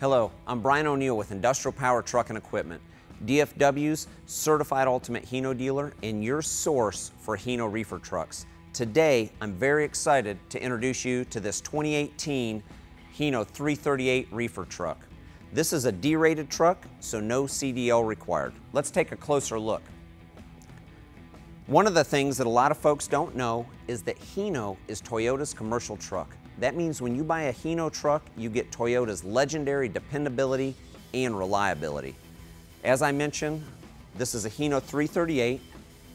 Hello, I'm Brian O'Neill with Industrial Power Truck and Equipment, DFW's certified ultimate Hino dealer and your source for Hino reefer trucks. Today, I'm very excited to introduce you to this 2018 Hino 338 reefer truck. This is a de-rated truck, so no CDL required. Let's take a closer look. One of the things that a lot of folks don't know is that Hino is Toyota's commercial truck. That means when you buy a Hino truck, you get Toyota's legendary dependability and reliability. As I mentioned, this is a Hino 338.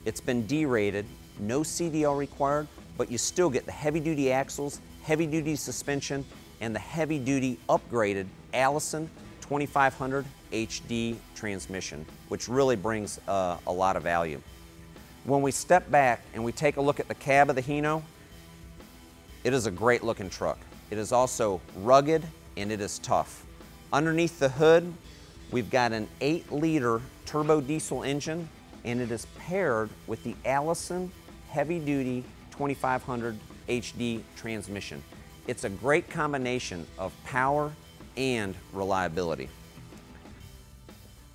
It's been de-rated, no CDL required, but you still get the heavy-duty axles, heavy-duty suspension, and the heavy-duty upgraded Allison 2500 HD transmission, which really brings uh, a lot of value. When we step back and we take a look at the cab of the Hino, it is a great looking truck. It is also rugged and it is tough. Underneath the hood, we've got an 8 liter turbo diesel engine and it is paired with the Allison heavy duty 2500 HD transmission. It's a great combination of power and reliability.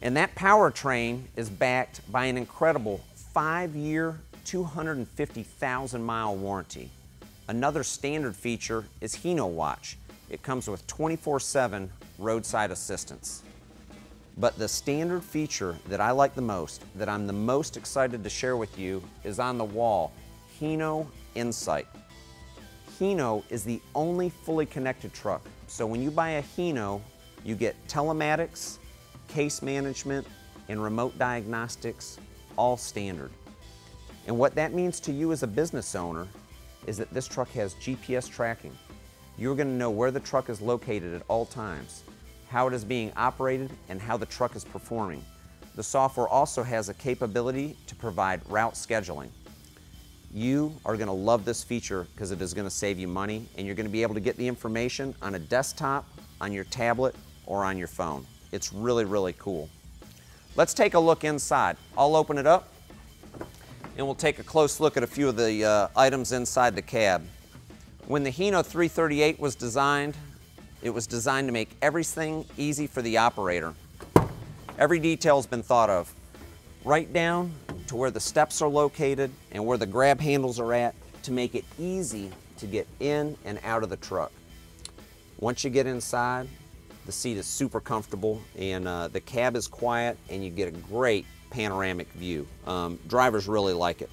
And that powertrain is backed by an incredible five year, 250,000 mile warranty. Another standard feature is Hino Watch. It comes with 24-7 roadside assistance. But the standard feature that I like the most, that I'm the most excited to share with you, is on the wall, Hino Insight. Hino is the only fully connected truck. So when you buy a Hino, you get telematics, case management, and remote diagnostics, all standard. And what that means to you as a business owner is that this truck has GPS tracking. You're going to know where the truck is located at all times, how it is being operated, and how the truck is performing. The software also has a capability to provide route scheduling. You are going to love this feature because it is going to save you money and you're going to be able to get the information on a desktop, on your tablet, or on your phone. It's really, really cool. Let's take a look inside. I'll open it up and we'll take a close look at a few of the uh, items inside the cab. When the Hino 338 was designed, it was designed to make everything easy for the operator. Every detail's been thought of, right down to where the steps are located and where the grab handles are at to make it easy to get in and out of the truck. Once you get inside, the seat is super comfortable and uh, the cab is quiet and you get a great panoramic view. Um, drivers really like it.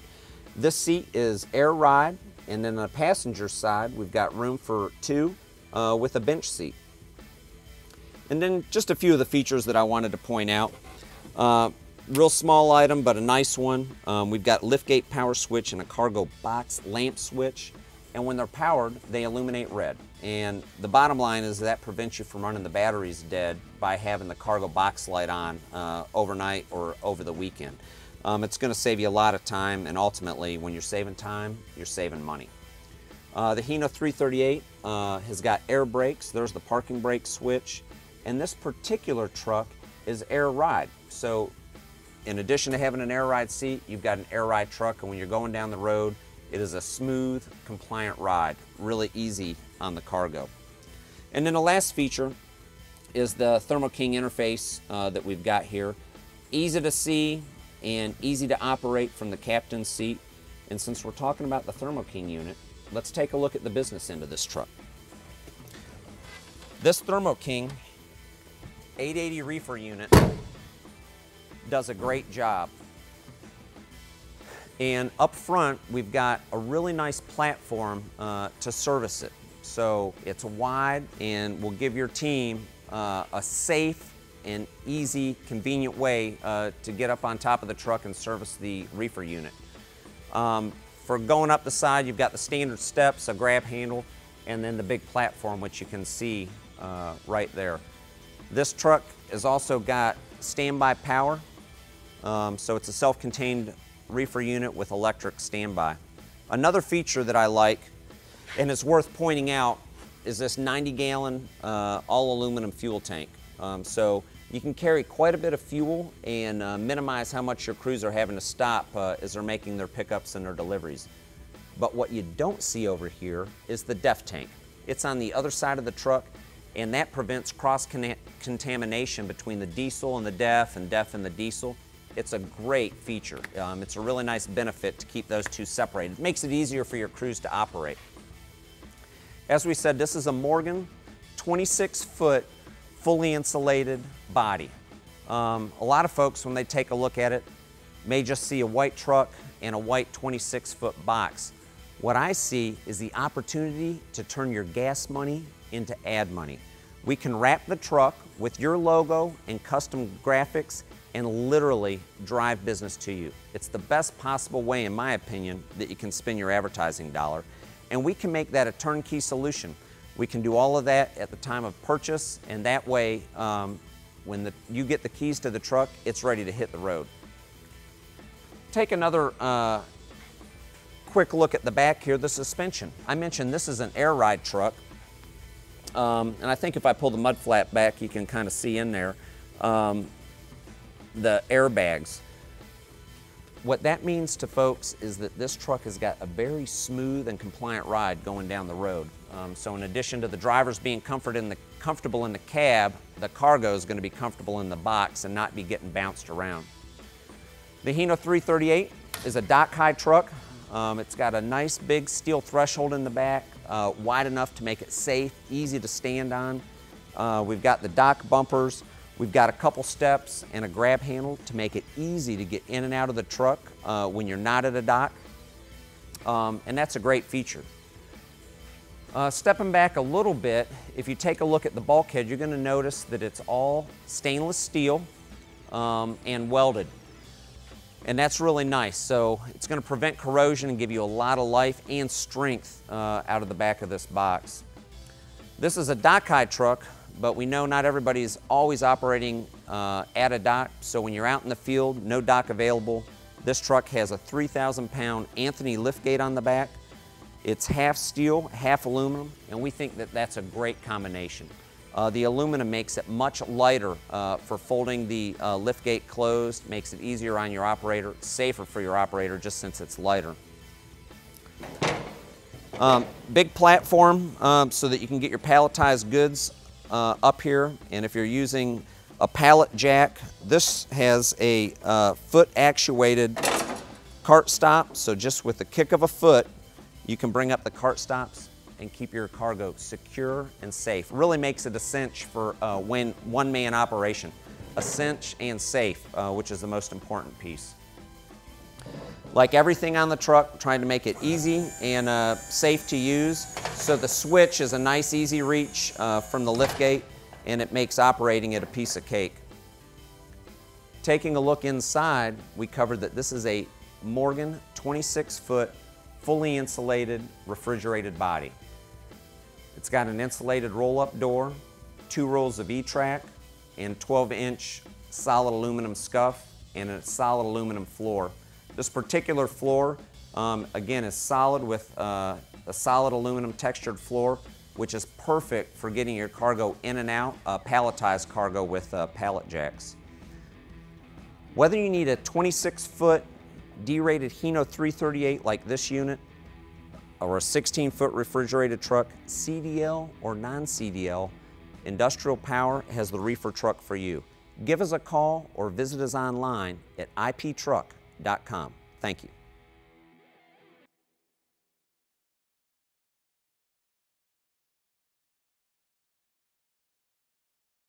This seat is air ride, and then on the passenger side, we've got room for two uh, with a bench seat. And then just a few of the features that I wanted to point out. Uh, real small item, but a nice one. Um, we've got liftgate power switch and a cargo box lamp switch. And when they're powered, they illuminate red. And the bottom line is that prevents you from running the batteries dead by having the cargo box light on uh, overnight or over the weekend. Um, it's going to save you a lot of time and ultimately when you're saving time, you're saving money. Uh, the Hino 338 uh, has got air brakes. There's the parking brake switch. And this particular truck is air ride. So in addition to having an air ride seat, you've got an air ride truck and when you're going down the road, it is a smooth, compliant ride, really easy on the cargo. And then the last feature is the Thermo King interface uh, that we've got here. Easy to see and easy to operate from the captain's seat. And since we're talking about the Thermo King unit, let's take a look at the business end of this truck. This Thermo King 880 reefer unit does a great job. And up front, we've got a really nice platform uh, to service it. So it's wide and will give your team uh, a safe and easy, convenient way uh, to get up on top of the truck and service the reefer unit. Um, for going up the side, you've got the standard steps, a grab handle, and then the big platform, which you can see uh, right there. This truck has also got standby power, um, so it's a self-contained reefer unit with electric standby. Another feature that I like, and it's worth pointing out, is this 90 gallon uh, all aluminum fuel tank. Um, so you can carry quite a bit of fuel and uh, minimize how much your crews are having to stop uh, as they're making their pickups and their deliveries. But what you don't see over here is the DEF tank. It's on the other side of the truck and that prevents cross contamination between the diesel and the DEF and DEF and the diesel. It's a great feature. Um, it's a really nice benefit to keep those two separated. It makes it easier for your crews to operate. As we said, this is a Morgan 26 foot fully insulated body. Um, a lot of folks, when they take a look at it, may just see a white truck and a white 26 foot box. What I see is the opportunity to turn your gas money into ad money. We can wrap the truck with your logo and custom graphics and literally drive business to you. It's the best possible way, in my opinion, that you can spend your advertising dollar. And we can make that a turnkey solution. We can do all of that at the time of purchase, and that way, um, when the, you get the keys to the truck, it's ready to hit the road. Take another uh, quick look at the back here, the suspension. I mentioned this is an air ride truck. Um, and I think if I pull the mud flap back, you can kind of see in there um, the airbags. What that means to folks is that this truck has got a very smooth and compliant ride going down the road. Um, so in addition to the drivers being in the, comfortable in the cab, the cargo is going to be comfortable in the box and not be getting bounced around. The Hino 338 is a dock high truck. Um, it's got a nice big steel threshold in the back, uh, wide enough to make it safe, easy to stand on. Uh, we've got the dock bumpers. We've got a couple steps and a grab handle to make it easy to get in and out of the truck uh, when you're not at a dock. Um, and that's a great feature. Uh, stepping back a little bit, if you take a look at the bulkhead, you're going to notice that it's all stainless steel um, and welded and that's really nice. So it's going to prevent corrosion and give you a lot of life and strength uh, out of the back of this box. This is a dock high truck, but we know not everybody is always operating uh, at a dock. So when you're out in the field, no dock available, this truck has a 3,000 pound Anthony liftgate on the back. It's half steel, half aluminum, and we think that that's a great combination. Uh, the aluminum makes it much lighter uh, for folding the uh, lift gate closed, makes it easier on your operator, safer for your operator just since it's lighter. Um, big platform um, so that you can get your palletized goods uh, up here. And if you're using a pallet jack, this has a uh, foot actuated cart stop. So just with the kick of a foot, you can bring up the cart stops and keep your cargo secure and safe. Really makes it a cinch for uh, when one-man operation. A cinch and safe, uh, which is the most important piece. Like everything on the truck, trying to make it easy and uh, safe to use. So the switch is a nice easy reach uh, from the lift gate and it makes operating it a piece of cake. Taking a look inside, we covered that this is a Morgan 26 foot fully insulated refrigerated body. It's got an insulated roll-up door, two rolls of E-track, and 12-inch solid aluminum scuff, and a solid aluminum floor. This particular floor, um, again, is solid with uh, a solid aluminum textured floor, which is perfect for getting your cargo in and out, uh, palletized cargo with uh, pallet jacks. Whether you need a 26-foot de-rated Hino 338 like this unit, or a 16 foot refrigerated truck, CDL or non-CDL, Industrial Power has the reefer truck for you. Give us a call or visit us online at iptruck.com. Thank you.